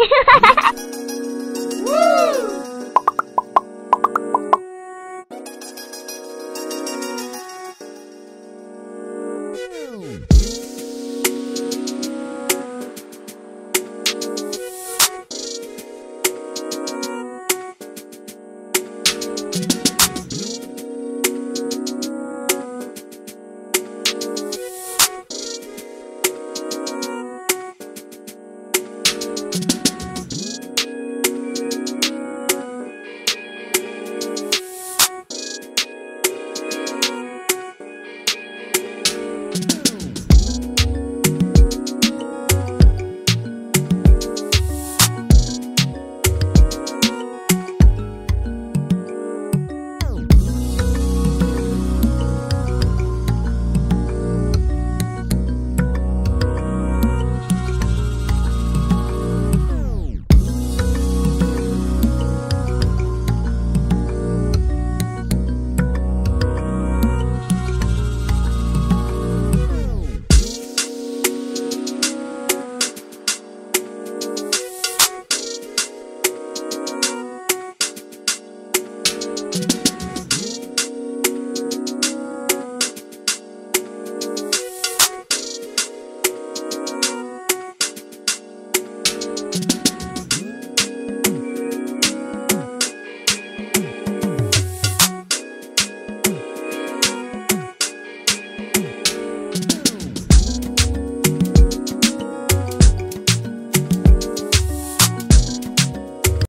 ha ha ha